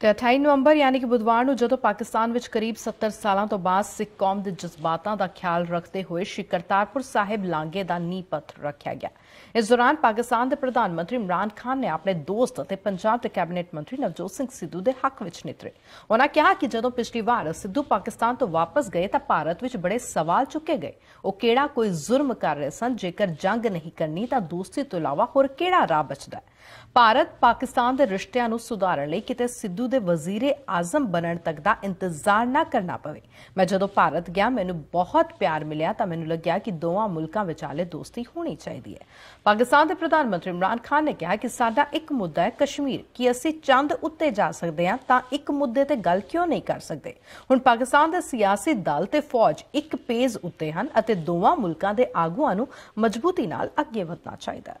ਤੇ 28 ਨਵੰਬਰ ਯਾਨੀ ਕਿ ਬੁੱਧਵਾਰ ਨੂੰ ਜਦੋਂ ਪਾਕਿਸਤਾਨ ਵਿੱਚ ਕਰੀਬ 70 ਸਾਲਾਂ ਤੋਂ ਬਾਅਦ ਸਿੱਖ ਕੌਮ ਦੇ ਜਜ਼ਬਾਤਾਂ ਦਾ ਖਿਆਲ ਰੱਖਦੇ ਹੋਏ ਸ਼੍ਰੀ ਕਰਤਾਰਪੁਰ ਸਾਹਿਬ ਲਾਂਘੇ ਦਾ ਨੀਂਹ ਪੱਥਰ ਰੱਖਿਆ ਗਿਆ। ਇਸ ਦੌਰਾਨ ਪਾਕਿਸਤਾਨ ਦੇ ਪ੍ਰਧਾਨ ਮੰਤਰੀ ਇਮਰਾਨ ਖਾਨ ਨੇ ਆਪਣੇ ਦੋਸਤ ਅਤੇ ਪੰਜਾਬ ਦੇ ਕੈਬਨਿਟ ਮੰਤਰੀ ਨਵਜੋਤ ਸਿੰਘ ਸਿੱਧੂ ਦੇ ਹੱਕ ਵਿੱਚ ਨਿਤਰੇ। ਉਹਨਾਂ ਕਿਹਾ ਕਿ ਜਦੋਂ ਪਿਛਲੀ ਵਾਰ ਸਿੱਧੂ ਪਾਕਿਸਤਾਨ ਤੋਂ ਵਾਪਸ ਗਏ ਤਾਂ ਭਾਰਤ ਵਿੱਚ ਬੜੇ ਸਵਾਲ ਚੁੱਕੇ ਗਏ। ਉਹ ਕਿਹੜਾ ਕੋਈ ਜ਼ੁਲਮ ਕਰ ਰਹੇ ਸਨ? ਜੇਕਰ ਜੰਗ ਨਹੀਂ ਕਰਨੀ ਤਾਂ ਦੋਸਤੀ ਤੋਂ ਇਲਾਵਾ ਹੋਰ ਕਿਹੜਾ ਰਾਹ ਬਚਦਾ ਹੈ? ਭਾਰਤ ਪਾਕਿਸਤਾਨ ਦੇ ਰਿਸ਼ਤਿਆਂ ਨੂੰ ਸੁਧਾਰਨ ਲਈ ਕਿਤੇ ਸਿੱਧੂ ਉਰਦੂ ਦੇ ਵਜ਼ੀਰੇ ਆਜ਼ਮ ਬਣਨ ਤੱਕ ਦਾ ਇੰਤਜ਼ਾਰ ਨਾ ਕਰਨਾ ਪਵੇ। ਮੈਂ ਜਦੋਂ ਭਾਰਤ ਗਿਆ, ਮੈਨੂੰ ਬਹੁਤ ਪਿਆਰ ਮਿਲਿਆ ਤਾਂ ਮੈਨੂੰ ਲੱਗਿਆ ਕਿ ਦੋਵਾਂ ਮੁਲਕਾਂ ਵਿਚਾਲੇ ਦੋਸਤੀ ਹੋਣੀ ਚਾਹੀਦੀ ਹੈ। ਪਾਕਿਸਤਾਨ ਦੇ ਪ੍ਰਧਾਨ ਮੰਤਰੀ ਇਮਰਾਨ ਖਾਨ ਨੇ ਕਿਹਾ ਕਿ ਸਾਡਾ ਇੱਕ ਮੁੱਦਾ ਹੈ ਕਸ਼ਮੀਰ, ਕਿ ਅਸੀਂ ਚੰਦ ਉੱਤੇ ਜਾ ਸਕਦੇ ਹਾਂ ਤਾਂ ਇੱਕ ਮੁੱਦੇ ਤੇ ਗੱਲ ਕਿਉਂ ਨਹੀਂ ਕਰ ਸਕਦੇ? ਹੁਣ ਪਾਕਿਸਤਾਨ ਦੇ ਸਿਆਸੀ ਦਲ ਤੇ ਫੌਜ ਇੱਕ ਪੇਜ ਉੱਤੇ ਹਨ ਅਤੇ ਦੋਵਾਂ ਮੁਲਕਾਂ ਦੇ ਆਗੂਆਂ ਨੂੰ ਮਜ਼ਬੂਤੀ ਨਾਲ ਅੱਗੇ ਵਧਣਾ ਚਾਹੀਦਾ ਹੈ।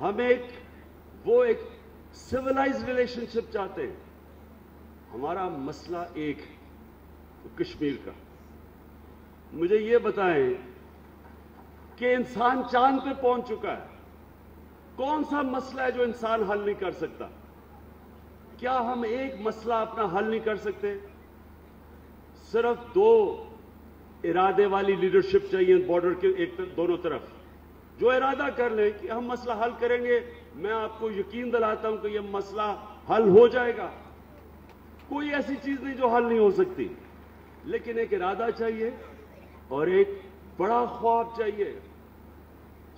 ہم ایک وہ ایک سیولائز ریلیشن شپ چاہتے ہیں۔ ہمارا مسئلہ ایک ہے کشمیر کا۔ مجھے یہ بتائیں کہ انسان چاند پہ پہنچ چکا ہے۔ کون سا مسئلہ ہے جو انسان حل نہیں کر سکتا؟ کیا ہم ایک مسئلہ اپنا حل نہیں کر سکتے؟ صرف دو ارادے والی لیڈرشپ چاہیے بارڈر کے ایک دونوں طرف۔ جو ارادہ کر لیں کہ ہم مسئلہ حل کریں گے، میں آپ کو یقین دلاتا ہوں کہ یہ مسئلہ حل ہو جائے گا۔ کوئی ایسی چیز نہیں جو حل نہیں ہو سکتی۔ لیکن ایک ارادہ چاہیے اور ایک بڑا خواب چاہیے۔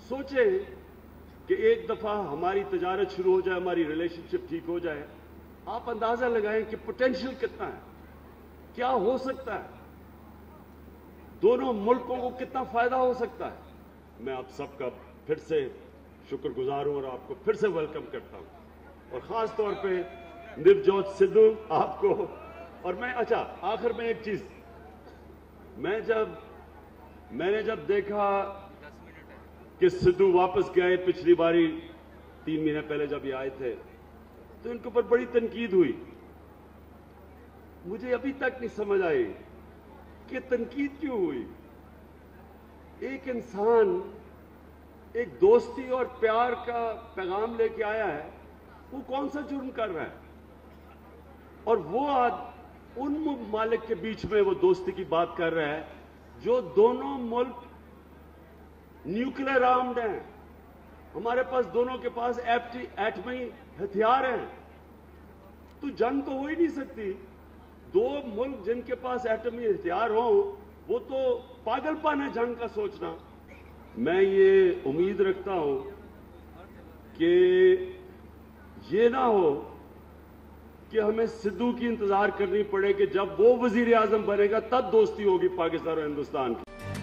سوچیں کہ ایک دفعہ ہماری تجارت شروع ہو جائے، ہماری ریلیشن شپ ٹھیک ہو جائے۔ آپ اندازہ لگائیں کہ پوٹینشیل کتنا ہے، کیا ہو سکتا ہے۔ دونوں ملکوں کو کتنا فائدہ ہو سکتا ہے۔ میں آپ سب کا پھر سے شکر گزار ہوں اور آپ کو پھر سے ویلکم کرتا ہوں۔ اور خاص طور پہ نرجوت سدھو آپ کو۔ اور میں اچھا آخر میں ایک چیز۔ میں جب، میں نے جب دیکھا کہ سدھو واپس گئے پچھلی باری تین مہینے پہلے جب یہ آئے تھے، تو ان کے اوپر بڑی تنقید ہوئی۔ مجھے ابھی تک نہیں سمجھ آئی کہ تنقید کیوں ہوئی۔ ایک انسان ایک دوستی اور پیار کا پیغام لے کے آیا ہے، وہ کون سا جرم کر رہا ہے؟ اور وہ آج ان ممالک کے بیچ میں وہ دوستی کی بات کر رہا ہے جو دونوں ملک نیوکلر آرمڈ ہیں۔ ہمارے پاس دونوں کے پاس ایٹمی ہتھیار ہیں۔ تو جنگ تو ہو ہی نہیں سکتی۔ دو ملک جن کے پاس ایٹمی ہتھیار ہوں وہ تو پاگل پان ہے جنگ کا سوچنا۔ میں یہ امید رکھتا ہوں کہ یہ نہ ہو کہ ہمیں سدھو کی انتظار کرنی پڑے کہ جب وہ وزیر اعظم بنے گا تب دوستی ہوگی پاکستان اور ہندوستان کی۔